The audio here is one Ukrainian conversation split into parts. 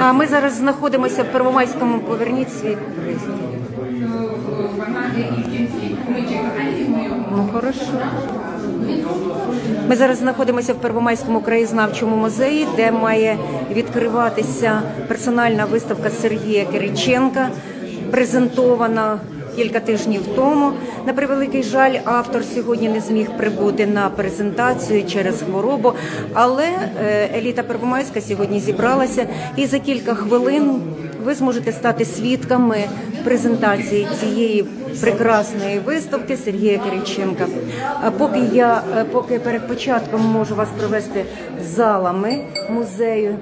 А ми зараз знаходимося в Первомайському поверніть свій. Ну, хорошо. Ми зараз знаходимося в Первомайському краєзнавчому музеї, де має відкриватися персональна виставка Сергія Кириченка, презентована кілька тижнів тому. На превеликий жаль, автор сьогодні не зміг прибути на презентацію через хворобу, але е, еліта Первомайська сьогодні зібралася, і за кілька хвилин ви зможете стати свідками презентації цієї прекрасної виставки Сергія Кириченка. А поки я е, поки перед початком можу вас провести залами музею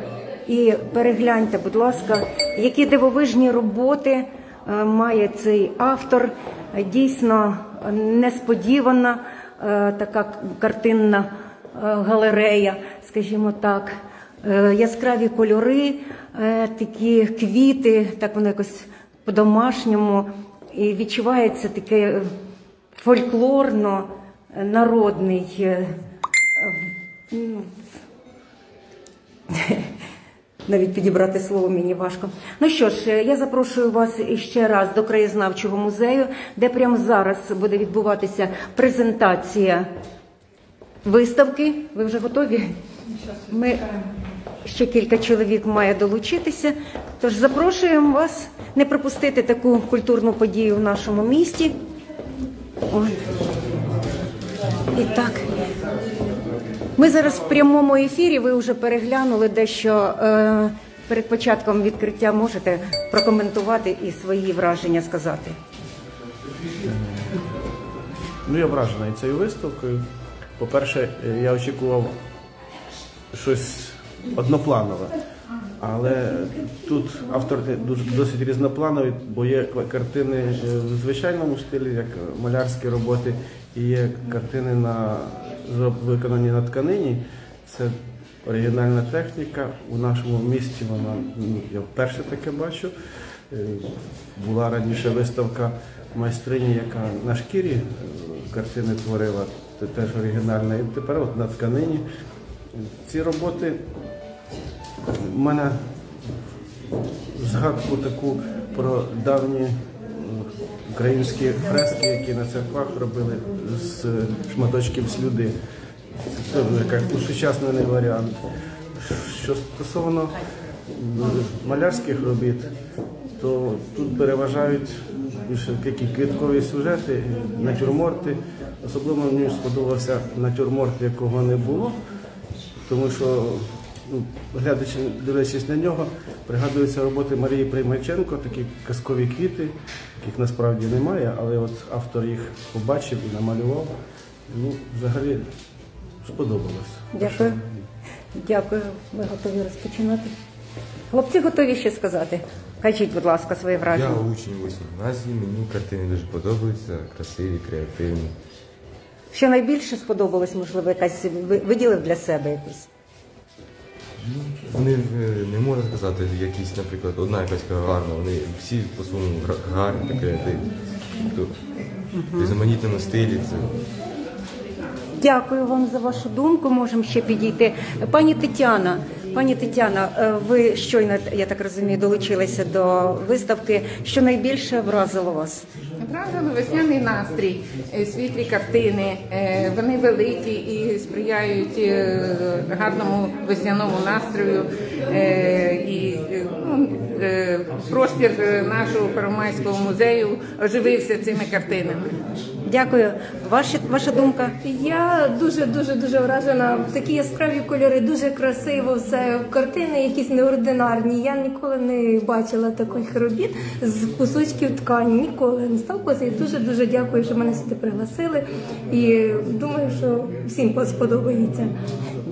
і перегляньте, будь ласка, які дивовижні роботи має цей автор. Е, Дійсно е, несподівана е, така картинна е, галерея, скажімо так. Е, Яскраві кольори, е, такі квіти, так воно якось по-домашньому. І відчувається таке е, фольклорно е, народний. Навіть підібрати слово мені важко. Ну що ж, е, я запрошую вас ще раз до краєзнавчого музею, де прямо зараз буде відбуватися презентація виставки. Ви вже готові? Ми ще кілька чоловік має долучитися. Тож запрошуємо вас не пропустити таку культурну подію в нашому місті. Ой. І так. Ми зараз в прямому ефірі. Ви вже переглянули дещо е, перед початком відкриття. Можете прокоментувати і свої враження сказати. Ну, я вражений цією виставкою. По-перше, е, я очікував щось однопланове. Але тут автор дуже досить різноплановий, бо є картини е, в звичайному стилі, як малярські роботи, і є картини на виконані на тканині. Це оригінальна техніка. У нашому місті вона ну, я вперше таке бачу. Е, Була раніше виставка майстрині, яка на шкірі е, картини творила, це теж оригінальна. І тепер от на тканині. Ці роботи у мене згадку таку про давні українські фрески, які на церквах робили з шматочків слюди. Це як усучаснений варіант. Що стосовно малярських робіт, то тут переважають більше такі квіткові сюжети, натюрморти. Особливо мені сподобався натюрморт, якого не було, тому що ну, глядачи, дивлячись на нього, пригадуються роботи Марії Приймаченко, такі казкові квіти, яких насправді немає, але от автор їх побачив і намалював. Ну, взагалі сподобалось. Дякую. Дякую. Ми готові розпочинати. Хлопці готові ще сказати. Кажіть, будь ласка, свої Я враження. учень 8 гімназії, мені картини дуже подобаються, красиві, креативні. Що найбільше сподобалось, можливо, якась ви- виділив для себе якусь? Вони е, не можна сказати, якісь, наприклад, одна якась гарна, вони всі по-своєму гарні та креативні. Тобто, в різноманітному стилі це Дякую вам за вашу думку. Можемо ще підійти. Пані Тетяна, пані Тетяна, е, ви щойно, я так розумію, долучилися до виставки. Що найбільше вразило вас? Вразили весняний настрій, е, світлі картини, е, вони великі і сприяють гарному весняному настрою. І ну, простір нашого Первомайського музею оживився цими картинами. Дякую. Ваші, ваша думка? Я дуже дуже дуже вражена. Такі яскраві кольори, дуже красиво все. Картини якісь неординарні. Я ніколи не бачила таких робіт з кусочків ткані. Ніколи не сталкувалася. І дуже дуже дякую, що мене сюди пригласили. І думаю, що всім сподобається.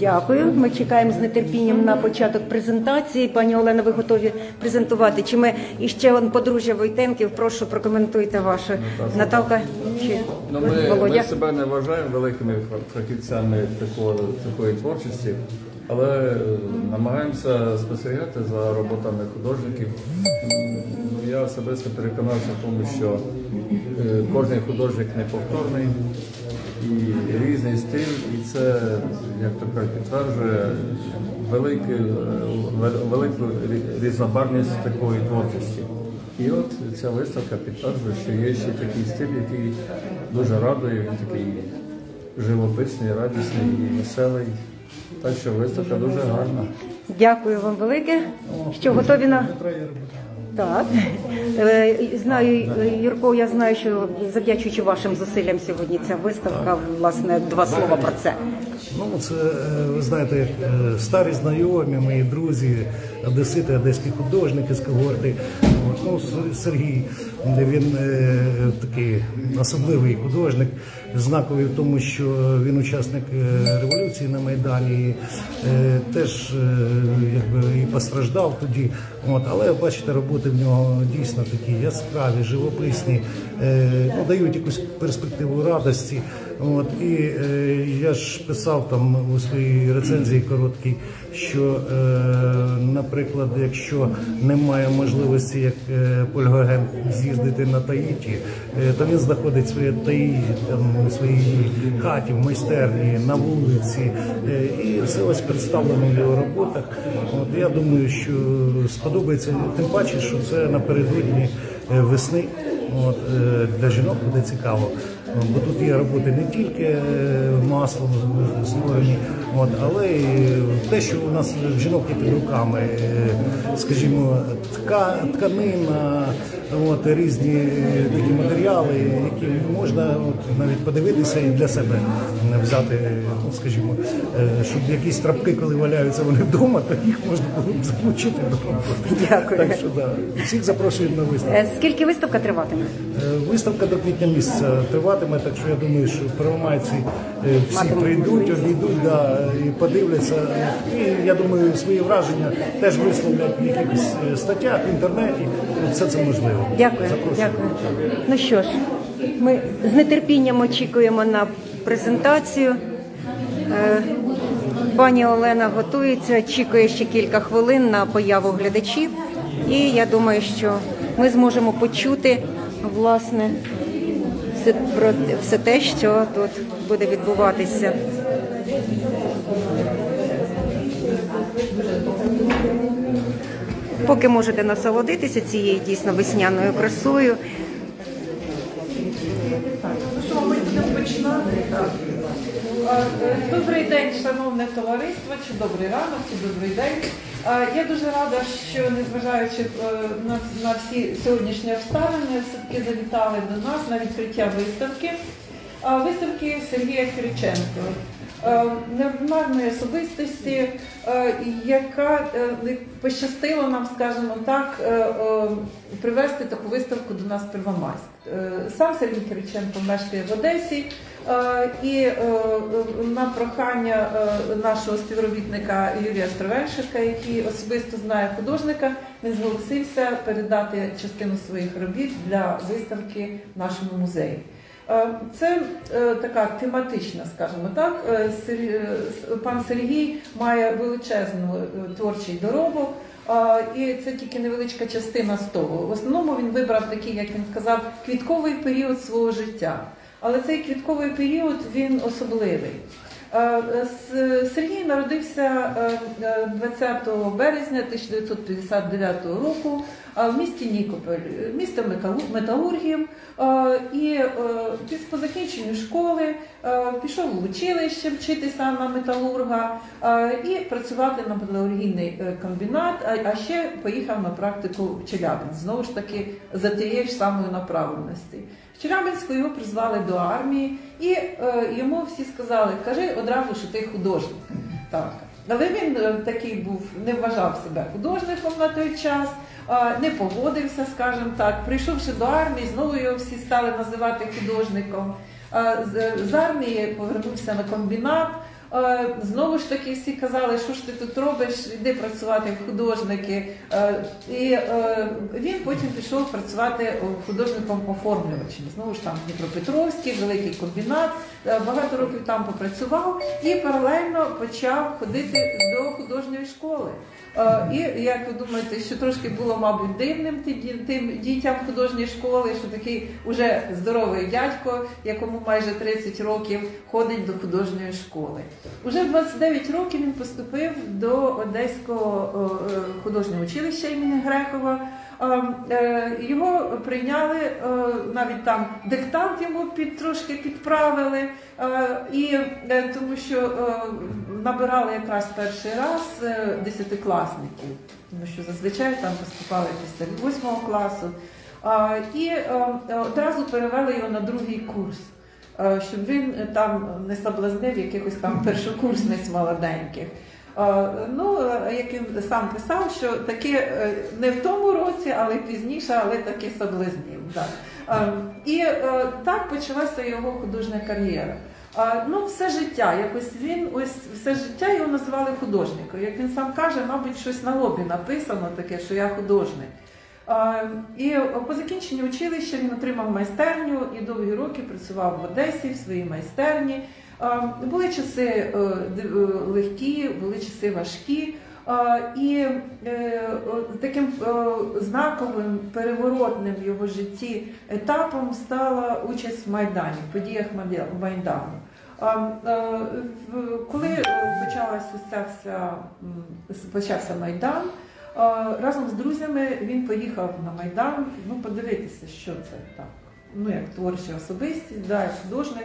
Дякую. Ми чекаємо з нетерпінням на початок презентації. Пані Олена, ви готові презентувати? Чи ми і ще он подружжя Войтенків? Прошу прокоментуйте ваше. Наталка чи Ну, ми, ми себе не вважаємо великими фа- фахівцями такої, такої творчості, але е, намагаємося спостерігати за роботами художників. Ну, я особисто переконався в тому, що е, кожен художник неповторний, і різний стиль, і це, як то кажуть, підтверджує велику, велику рі- такої творчості. І от ця виставка підтверджує, що є ще такий стиль, який дуже радує, він такий живописний, радісний і веселий. Так що виставка дуже гарна. Дякую вам велике. Що готові на так. Е, Знаю, Юрко, я знаю, що завдячуючи вашим зусиллям сьогодні ця виставка, власне, два слова про це. Ну, це, е, ви знаєте, е, старі знайомі, мої друзі, одесити, одеські художники з когорти. Ну, Сергій, він е, такий особливий художник, знаковий в тому, що він учасник е, революції на Майдані, і, е, теж якби, і постраждав тоді. От, але бачите, роботи в нього дійсно такі яскраві, живописні, ну, дають якусь перспективу радості. От, і е, я ж писав там у своїй рецензії короткій, що, е, наприклад, якщо немає можливості, як е, Поль Гоген, з'їздити на Таїті, е, то він знаходить своє Таїті там у своїй хаті, в майстерні, на вулиці. Е, і все ось представлено в його роботах. От, я думаю, що сподобається, тим паче, що це напередодні е, весни. От, е, для жінок буде цікаво. Бо тут є роботи не тільки е, маслом створені, але й те, що у нас жінок є під руками, е, скажімо, тка, тканина, от, різні е, такі матеріали, які можна от, навіть подивитися і для себе взяти, е, ну, скажімо, е, щоб якісь трапки, коли валяються вони вдома, то їх можна було б залучити до роботи. Дякую. Так що да, всіх запрошуємо на виставку. Скільки виставка триватиме? Виставка до квітня місяця триватиме, так що я думаю, що первомайці всі прийдуть, обійдуть да, і подивляться. І я думаю, свої враження теж висловлять в якихось статтях в інтернеті. Все це можливо. Дякую, дякую. Ну що ж, ми з нетерпінням очікуємо на презентацію. Е, Пані Олена готується, очікує ще кілька хвилин на появу глядачів, і я думаю, що ми зможемо почути власне все про все те, що тут буде відбуватися. Поки можете насолодитися цією дійсно весняною красою. Е, Добрий день, шановне товариство, чи добрий ранок, чи добрий день. Я дуже рада, що незважаючи е, на, всі сьогоднішні обставини, все-таки завітали до нас на відкриття виставки. Виставки Сергія Кириченко. Е, Неординарної особистості, е, яка е, пощастило нам, скажімо так, е, таку виставку до нас Первомайськ. Сам Сергій Кириченко мешкає в Одесі, і на прохання нашого співробітника Юрія Стровеншика, який особисто знає художника, він зголосився передати частину своїх робіт для виставки в нашому музеї. Е, Це е, така тематична, скажімо так. Е, Пан Сергій має величезну творчий доробок, е, і це тільки невеличка частина з того. В основному він вибрав такий, як він сказав, квітковий період свого життя. Але цей квітковий період він особливий. Е, Сергій народився е, е, 20 березня 1959 року е, в місті Нікополь, місто Металу- металургів. І по закінченню школи пішов в училище вчитися на металурга і працювати на металургійний комбінат, а- ще поїхав на практику в Челябинськ, знову ж таки за тією ж самою направленості. В Челябинську його призвали до армії, і е, йому всі сказали, кажи одразу, що ти художник. Так. Але він е, такий був, не вважав себе художником на той час, не погодився, скажімо так. Прийшовши до армії, знову його всі стали називати художником. З армії повернувся на комбінат. Е, Знову ж таки всі казали, що ж ти тут робиш, йди працювати в художники. Е, І е, він потім пішов працювати художником оформлювачем. Знову ж там Дніпропетровський, великий комбінат. Е, Багато років там попрацював і паралельно почав ходити до художньої школи. Е, І як ви думаєте, що трошки було, мабуть, дивним тим, дітям художньої школи, що такий уже здоровий дядько, якому майже 30 років ходить до художньої школи. Уже в 29 років він поступив до Одеського е, художнього училища імені Грекова. Е, е, Його прийняли, е, навіть там диктант йому під трошки підправили, е, і тому що набирали якраз перший раз десятикласників, тому що зазвичай там поступали після восьмого класу. І одразу перевели його на другий курс. Щоб він там не соблазнив якихось там першокурсниць молоденьких. Е, Ну, е, як він сам писав, що таке е, не в тому році, але пізніше, але таки соблазнів. Да. І так почалася його художня кар'єра. Ну, все життя, якось він ось все життя його називали художником. Як він сам каже, мабуть, щось на лобі написано таке, що я художник. І по закінченні училища він отримав майстерню і довгі роки працював в Одесі в своїй майстерні. Були часи е, е, легкі, були часи важкі. І е, таким знаковим переворотним в його житті етапом стала участь в Майдані, в подіях Майдану. Коли е, почалась ось ця вся, почався Майдан, разом з друзями він поїхав на Майдан ну, подивитися, що це так. Ну, як творча особистість, да, художник.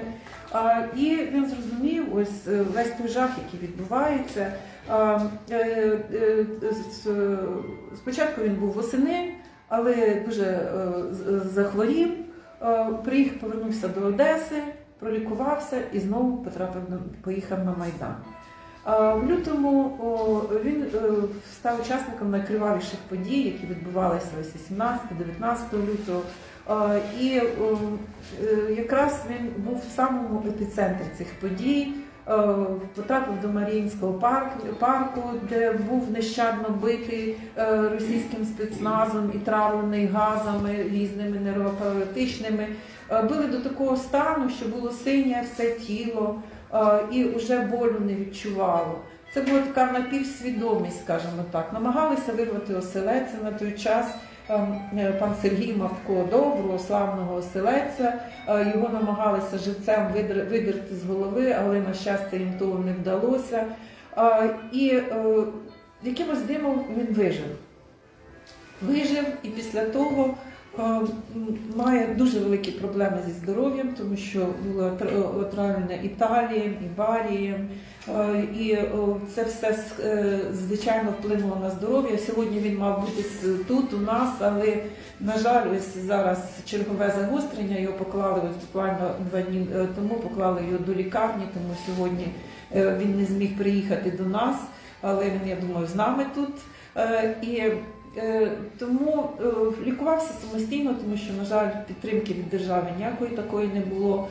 А, і він зрозумів ось е, весь той жах, який відбувається. А, е, е, з- Спочатку він був восени, але дуже е, захворів. Е, Приїхав, повернувся до Одеси, пролікувався і знову потрапив поїхав на Майдан. В лютому він е, став учасником найкривавіших подій, які відбувалися ось 17-19 лютого. А, І е, якраз він був в самому епіцентрі цих подій. Е, Потрапив до Маріїнського парку, де був нещадно битий е, російським спецназом і травлений газами різними нервопаратичними. Е, Били до такого стану, що було синє все тіло е, і вже болю не відчувало. Це була така напівсвідомість, скажімо так. Намагалися вирвати оселедця на той час. Е, Пан Сергій мав такого доброго, славного оселедця. Е, Його намагалися живцем видерти з голови, але, на щастя, їм того не вдалося. Е, І якимось димом він вижив. Вижив і після того має дуже великі проблеми зі здоров'ям, тому що було отр- отравлене Італієм, і Барієм. Е, І це все е, звичайно вплинуло на здоров'я. Сьогодні він мав бути тут у нас, але на жаль, ось зараз чергове загострення. Його поклали ось буквально два дні е, тому. Поклали його до лікарні, тому сьогодні е, він не зміг приїхати до нас, але він, я думаю, з нами тут. Е, І е, тому е, лікувався самостійно, тому що, на жаль, підтримки від держави ніякої такої не було.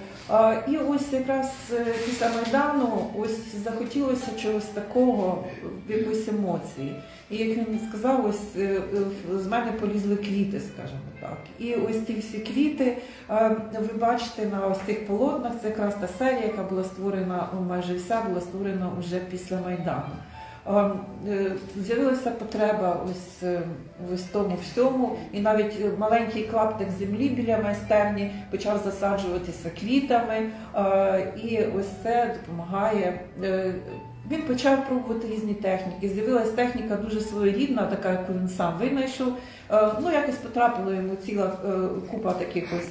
І ось якраз е, після Майдану ось захотілося чогось такого, якоїсь емоції. І як він сказав, ось е, е, з мене полізли квіти, скажімо так. І ось ці всі квіти, е, ви бачите на ось цих полотнах, це якраз та серія, яка була створена, майже вся була створена вже після Майдану. Е, е, З'явилася потреба ось, е, ось тому всьому, і навіть е, маленький клаптик землі біля майстерні почав засаджуватися квітами, і ось це допомагає. Він почав пробувати різні техніки. З'явилася техніка дуже своєрідна, така, яку він сам винайшов. Ну, якось потрапила йому ціла купа таких ось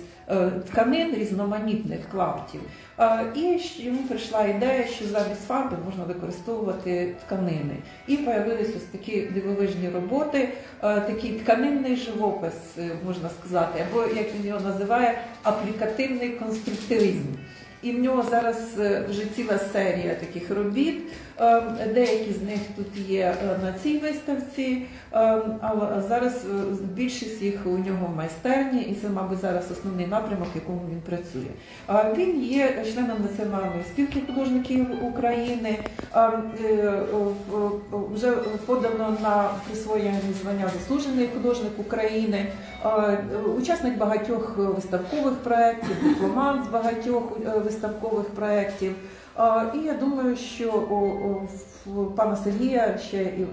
тканин різноманітних клаптів. Е, І йому прийшла ідея, що замість фарби можна використовувати тканини. І з'явилися такі дивовижні роботи, е, такий тканинний живопис, е, можна сказати, або як він його називає, аплікативний конструктивізм. І в нього зараз е, вже ціла серія таких робіт. Е, Деякі з них тут є е, на цій виставці, е, але зараз е, більшість їх у нього в майстерні, і це, мабуть, зараз основний напрямок, в якому він працює. Він є членом Національної спілки художників України. Е, Вже подано на присвоєння звання заслужений художник України, учасник багатьох виставкових проєктів, дипломант з багатьох е, виставкових проєктів. І я думаю, що у, пана Сергія ще е,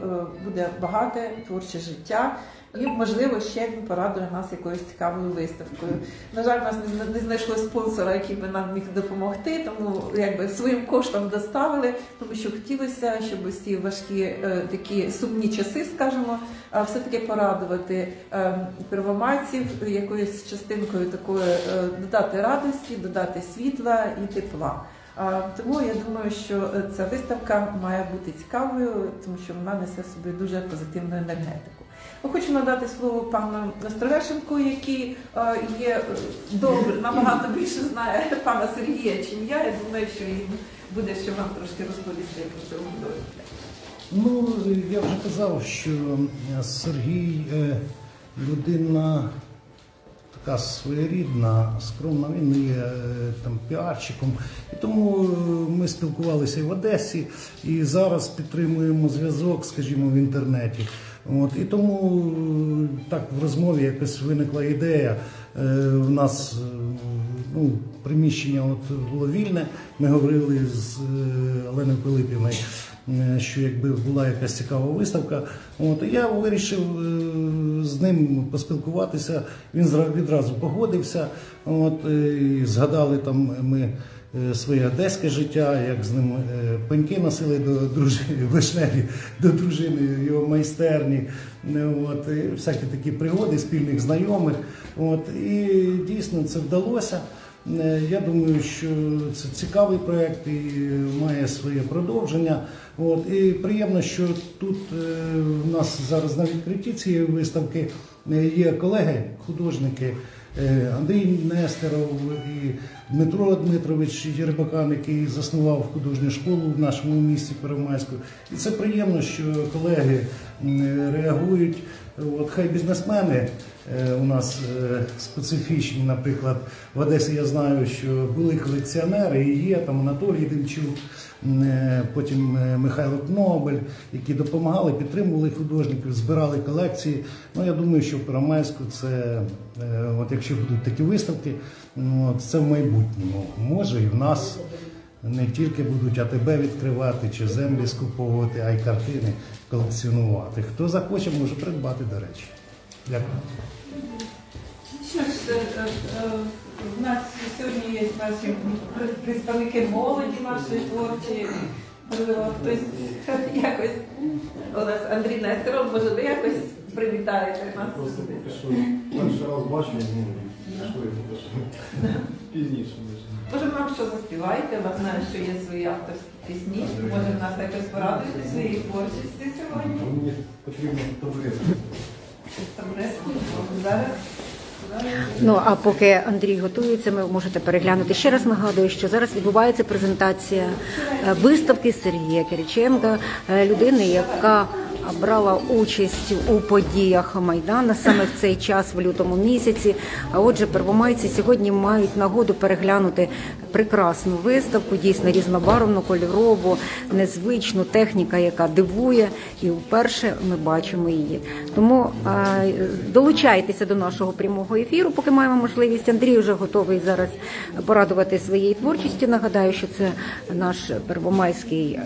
буде багате творче життя. І, можливо, ще він порадує нас якоюсь цікавою виставкою. На жаль, у нас не, не знайшло спонсора, який би нам міг допомогти, тому якби своїм коштом доставили, тому що хотілося, щоб усі важкі е, такі сумні часи, скажімо, е, все-таки порадувати е, первомайців якоюсь частинкою такої додати радості, додати світла і тепла. А, Тому я думаю, що ця виставка має бути цікавою, тому що вона несе собі дуже позитивну енергетику. Хочу надати слово пану Стравешенку, який е, є е, добре, набагато більше знає пана Сергія, ніж я. Я думаю, що він буде ще вам трошки розповісти про цього художника. Ну, я вже казав, що Сергій е, людина така своєрідна, скромна, він є там піарщиком. І тому ми спілкувалися і в Одесі, і зараз підтримуємо зв'язок, скажімо, в інтернеті. От, і тому е, так в розмові якось виникла ідея. Е, У нас е, ну, приміщення от було вільне. Ми говорили з е, Оленою Пилипівною, е, що якби була якась цікава виставка. От, і я вирішив е, з ним поспілкуватися. Він відразу погодився. От, е, і згадали там ми е, своє одеське життя, як з ним е, пеньки носили до дружини вишневі, до дружини його майстерні. Е, От, і всякі такі пригоди спільних знайомих. От, і дійсно це вдалося. Е, Я думаю, що це цікавий проект і має своє продовження. От, і приємно, що тут е, в нас зараз на відкритті цієї виставки е, є колеги, художники. Е, Андрій Нестеров і Дмитро Дмитрович Єрбакан, який заснував художню школу в нашому місті Первомайську. І це приємно, що колеги реагують. От хай бізнесмени е, у нас е, специфічні, наприклад, в Одесі я знаю, що були колекціонери і є там Анатолій Демчук, е, потім е, Михайло Кнобель, які допомагали, підтримували художників, збирали колекції. Ну я думаю, що в Первомайську це, е, от якщо будуть такі виставки, ну, це в майбутньому. Може і в нас не тільки будуть АТБ відкривати чи землі скуповувати, а й картини колекціонувати. Хто захоче, може придбати, до речі. Дякую. Е, е, е, в нас сьогодні є наші представники молоді нашої творчої. Можливо, хтось якось у нас Андрій Нестеров, може ви якось привітаєте нас? Просто поки що перший раз бачу, ну, поки. Пізніше. може. Може, нам що заспіваєте? Я знаю, що є свої авторські пісні. Може, нас якось порадуєте своєї творчості сьогодні? Ну, Мені потрібно таблетку. Там зараз. Ну а поки Андрій готується, ви можете переглянути. Ще раз нагадую, що зараз відбувається презентація е, виставки Сергія Кириченка, е, людини, яка брала участь у подіях Майдана саме в цей час, в лютому місяці. А отже, первомайці сьогодні мають нагоду переглянути прекрасну виставку, дійсно різнобарвну, кольорову, незвичну техніка, яка дивує, і вперше ми бачимо її. Тому долучайтеся до нашого прямого ефіру, поки маємо можливість. Андрій вже готовий зараз порадувати своєю творчістю. Нагадаю, що це наш первомайський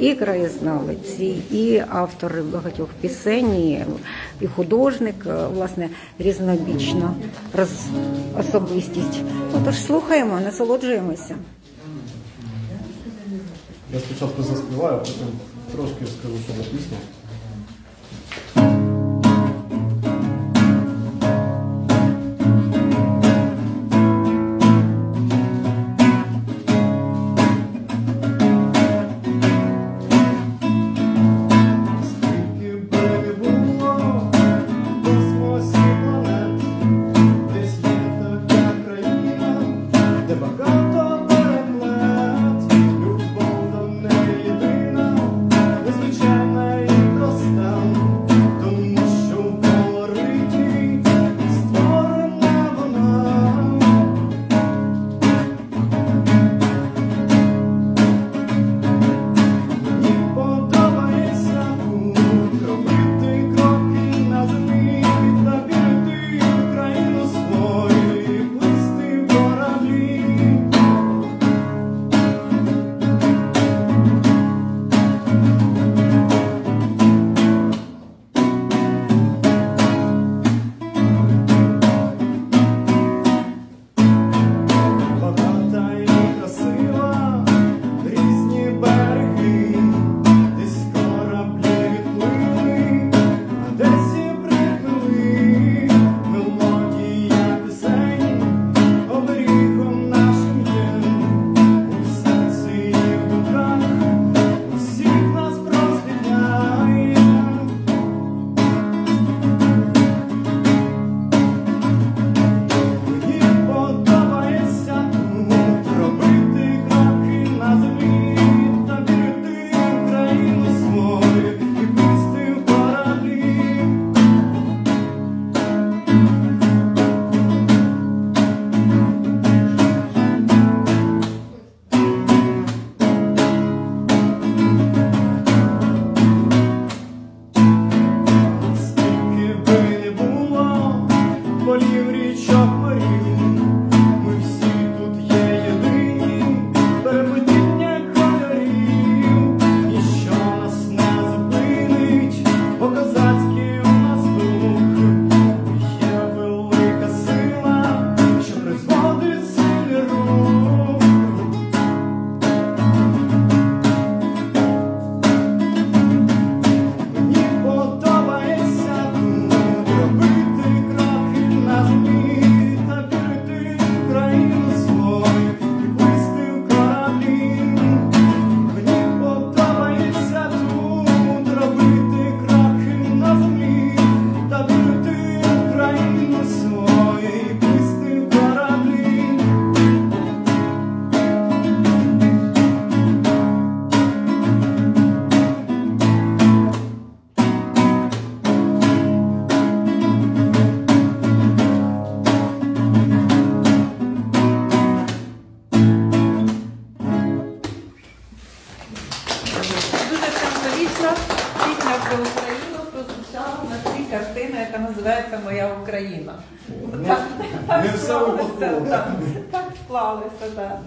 і, краєзнавець, і- автор багатьох пісень, і, і художник, е, власне, різнобічна особистість. Отож, слухаємо, насолоджуємося. Я спочатку заспіваю, потім трошки скажу, що за пісня.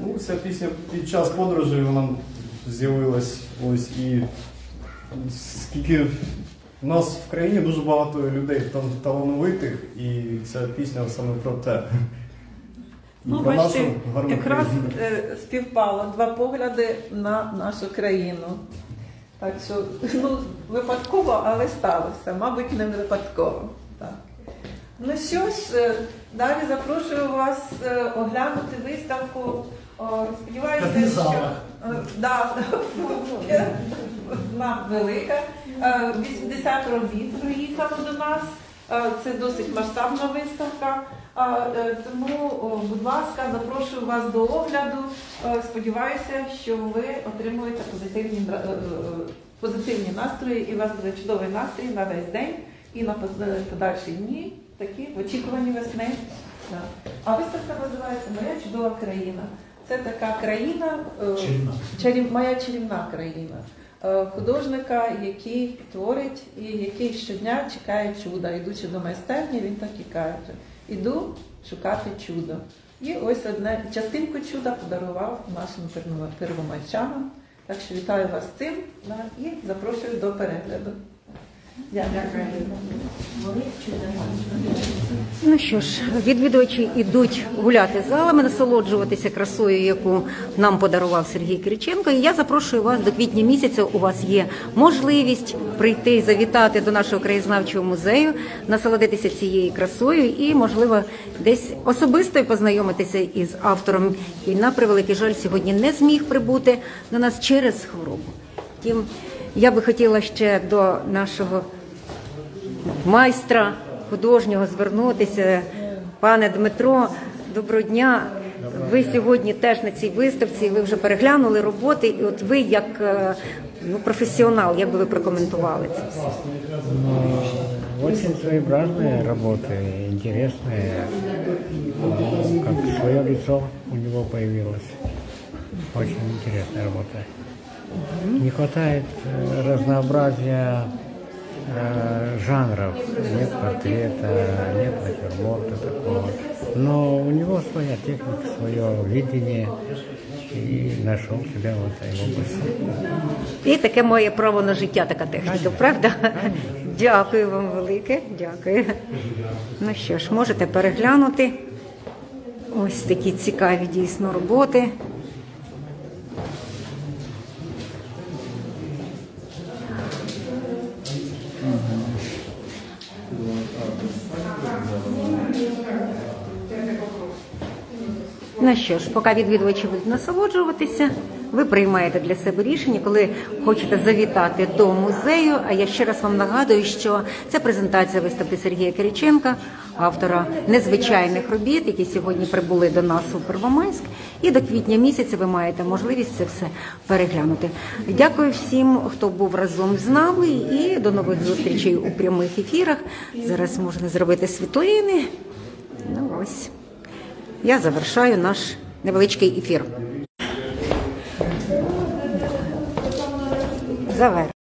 Ну, ця пісня під час подорожі вона з'явилась ось і скільки в нас в країні дуже багато людей там талановитих, і ця пісня саме про те. Ну, про бачите, якраз е, співпало два погляди на нашу країну. Так що, ну, випадково, але сталося. Мабуть, не випадково. Так. Ну що ж, е, далі запрошую вас е, оглянути виставку. Сподіваюся, що е, да, вона велика. Е, 80 робіт приїхало до нас. Це досить масштабна виставка. Тому, будь ласка, запрошую вас до огляду. Сподіваюся, що ви отримуєте позитивні, позитивні настрої і у вас буде чудовий настрій на весь день і на подальші дні, такі в очікуванні весни. А виставка називається Моя чудова країна. Це така країна, е, чарів, моя чарівна країна. Е, Художника, який творить і який щодня чекає чуда. Ідучи до майстерні, він так і каже: іду шукати чудо. І ось одне частинку чуда подарував нашим первомайчанам. Так що вітаю вас з цим і запрошую до перегляду. Ну що ж, відвідувачі йдуть гуляти залами, насолоджуватися красою, яку нам подарував Сергій Кириченко. І я запрошую вас до квітня місяця. У вас є можливість прийти, завітати до нашого краєзнавчого музею, насолодитися цією красою і, можливо, десь особисто познайомитися із автором, який на превеликий жаль сьогодні не зміг прибути до нас через хворобу. Втім, я би хотіла ще до нашого майстра художнього звернутися. Пане Дмитро, доброго дня. Ви сьогодні теж на цій виставці. Ви вже переглянули роботи, і от ви, як е, ну, професіонал, як би ви прокоментували це все? Ну, Очень своеобразные работы, интересные. Как свое лицо у него появилось. Очень интересная работа. Не хватает э, разнообразия э, жанров. Нет портрета, нет натюрморта такого. Но у него своя техника, свое видение. И нашел себя в этой области. І таке має право на життя, така техніка, правда? Дякую вам велике, дякую. Ну що ж, можете переглянути. Ось такі цікаві дійсно роботи. Ну що ж, поки відвідувачі будуть насолоджуватися, ви приймаєте для себе рішення, коли хочете завітати до музею. А я ще раз вам нагадую, що це презентація виставки Сергія Кириченка, автора незвичайних робіт, які сьогодні прибули до нас у Первомайськ. І до квітня місяця ви маєте можливість це все переглянути. Дякую всім, хто був разом з нами, і до нових зустрічей у прямих ефірах. Зараз можна зробити світлини. Ну ось я завершаю наш невеличкий ефір. Завер.